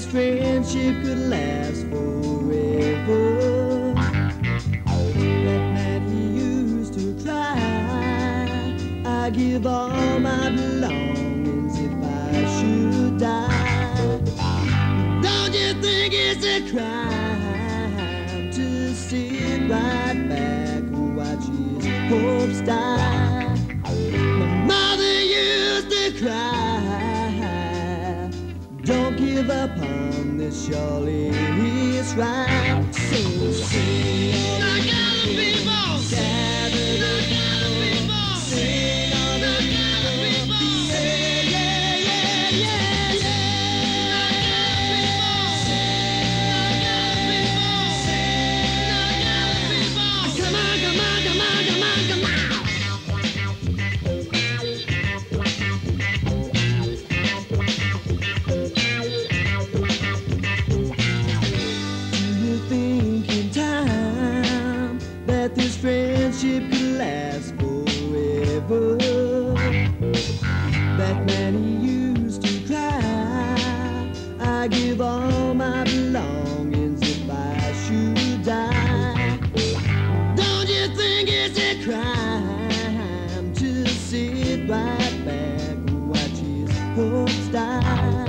friendship could last forever. That night he used to cry. I give all my belongings if I should die. Don't you think it's a crime to sit right back and watch his hopes die? Surely it's right. Sing forever? That he used to cry. I give all my belongings if I should die. Don't you think it's a crime to sit right back and watch his hopes die?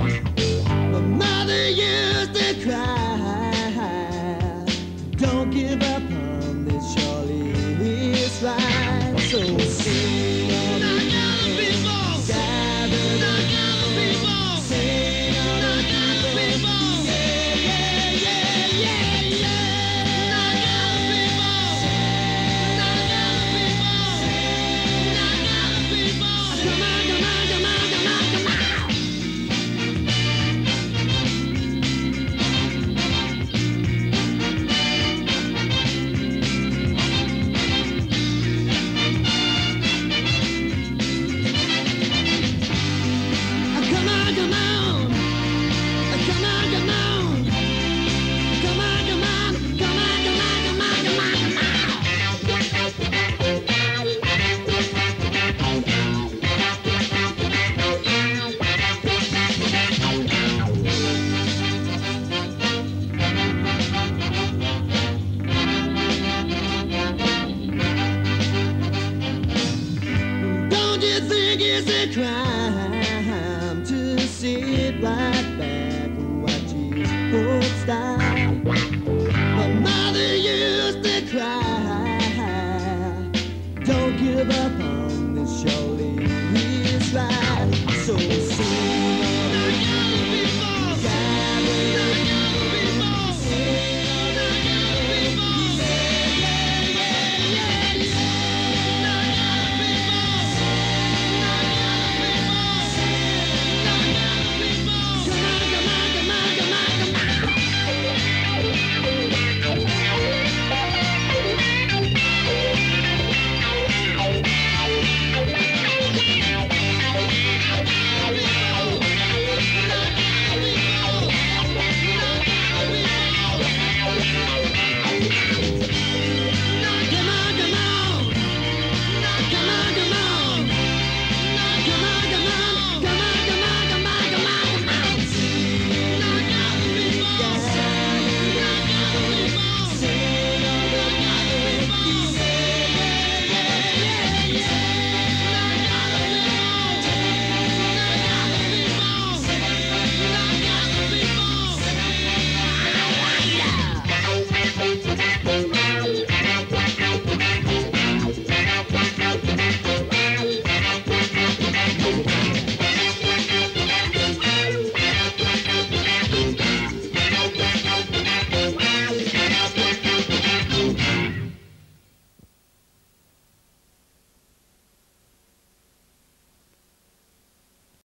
Don't you think it's a crime to sit right back and watch his die?